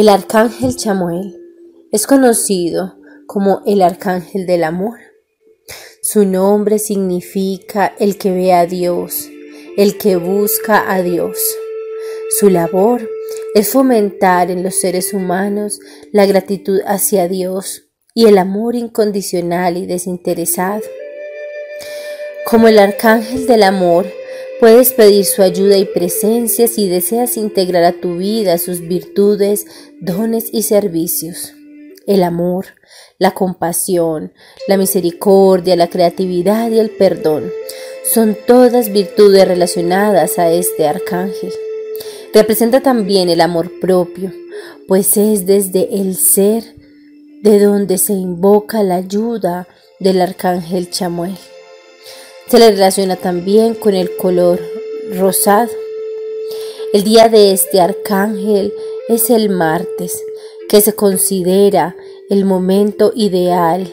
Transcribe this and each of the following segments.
El arcángel Chamuel es conocido como el arcángel del amor. Su nombre significa el que ve a Dios, el que busca a Dios. Su labor es fomentar en los seres humanos la gratitud hacia Dios y el amor incondicional y desinteresado. Como el arcángel del amor, Puedes pedir su ayuda y presencia si deseas integrar a tu vida sus virtudes, dones y servicios. El amor, la compasión, la misericordia, la creatividad y el perdón son todas virtudes relacionadas a este arcángel. Representa también el amor propio, pues es desde el ser de donde se invoca la ayuda del arcángel Chamuel. Se le relaciona también con el color rosado. El día de este arcángel es el martes, que se considera el momento ideal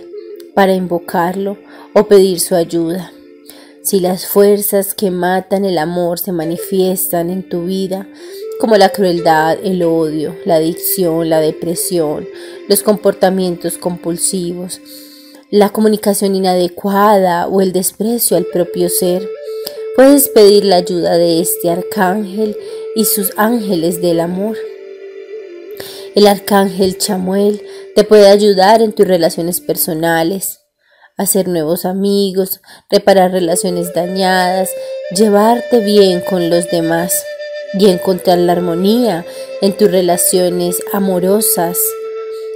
para invocarlo o pedir su ayuda. Si las fuerzas que matan el amor se manifiestan en tu vida, como la crueldad, el odio, la adicción, la depresión, los comportamientos compulsivos, la comunicación inadecuada o el desprecio al propio ser, puedes pedir la ayuda de este arcángel y sus ángeles del amor. El arcángel Chamuel te puede ayudar en tus relaciones personales, hacer nuevos amigos, reparar relaciones dañadas, llevarte bien con los demás y encontrar la armonía en tus relaciones amorosas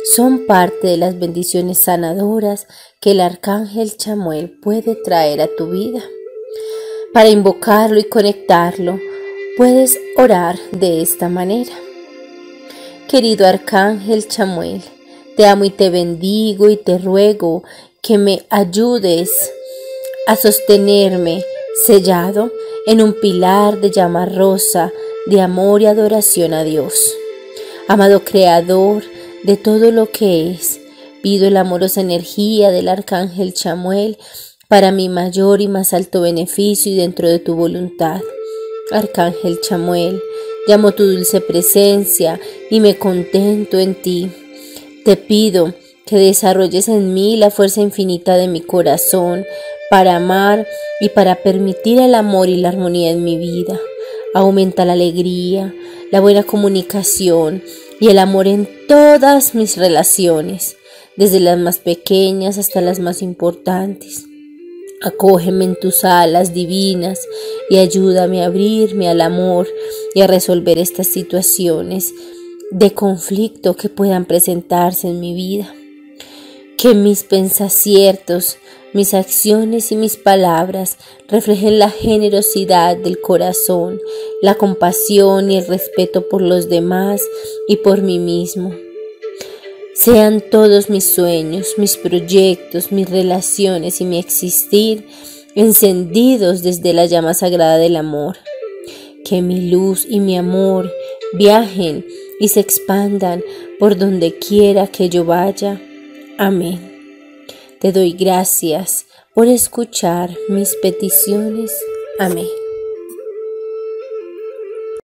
son parte de las bendiciones sanadoras que el arcángel Chamuel puede traer a tu vida. Para invocarlo y conectarlo, puedes orar de esta manera. Querido arcángel Chamuel, te amo y te bendigo y te ruego que me ayudes a sostenerme sellado en un pilar de llama rosa de amor y adoración a Dios. Amado Creador, de todo lo que es. Pido la amorosa energía del arcángel Chamuel para mi mayor y más alto beneficio y dentro de tu voluntad. Arcángel Chamuel, llamo tu dulce presencia y me contento en ti. Te pido que desarrolles en mí la fuerza infinita de mi corazón para amar y para permitir el amor y la armonía en mi vida. Aumenta la alegría, la buena comunicación y el amor en todas mis relaciones, desde las más pequeñas hasta las más importantes. Acógeme en tus alas divinas y ayúdame a abrirme al amor y a resolver estas situaciones de conflicto que puedan presentarse en mi vida. Que mis pensaciertos mis acciones y mis palabras reflejen la generosidad del corazón, la compasión y el respeto por los demás y por mí mismo. Sean todos mis sueños, mis proyectos, mis relaciones y mi existir encendidos desde la llama sagrada del amor. Que mi luz y mi amor viajen y se expandan por donde quiera que yo vaya. Amén. Te doy gracias por escuchar mis peticiones. Amén.